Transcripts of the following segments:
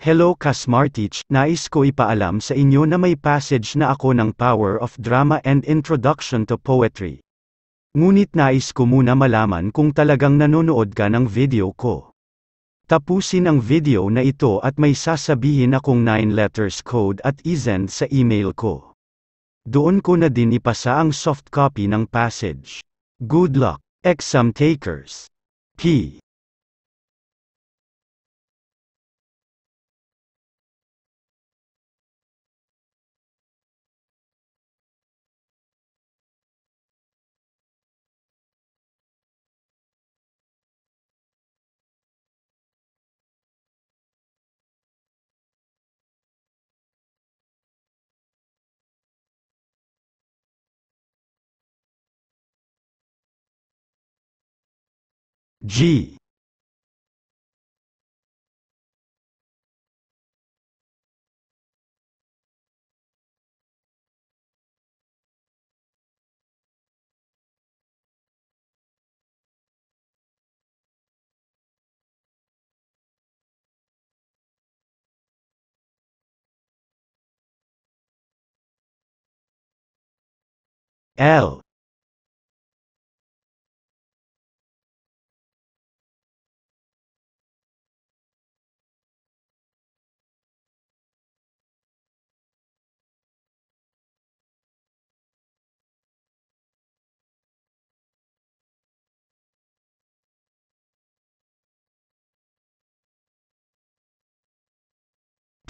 Hello Kasmartich, nais ko ipaalam sa inyo na may passage na ako ng Power of Drama and Introduction to Poetry. Ngunit nais ko muna malaman kung talagang nanonood ka ng video ko. Tapusin ang video na ito at may sasabihin akong 9 letters code at isend sa email ko. Doon ko na din ipasa ang soft copy ng passage. Good luck, exam takers. P. G. L.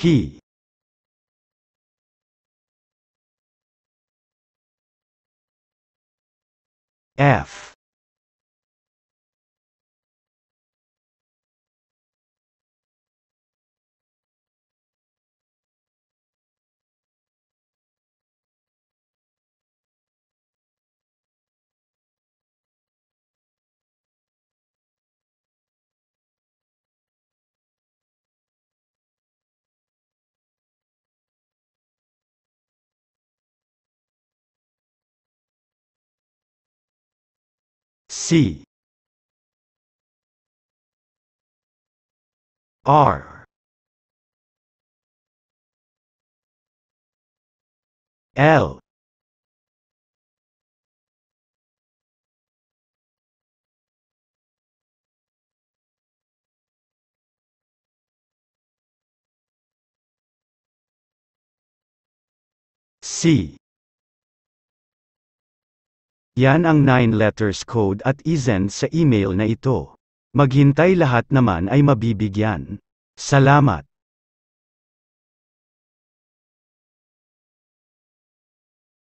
P. F. C. R. L. C. Yan ang 9 letters code at isend sa email na ito. Maghintay lahat naman ay mabibigyan. Salamat.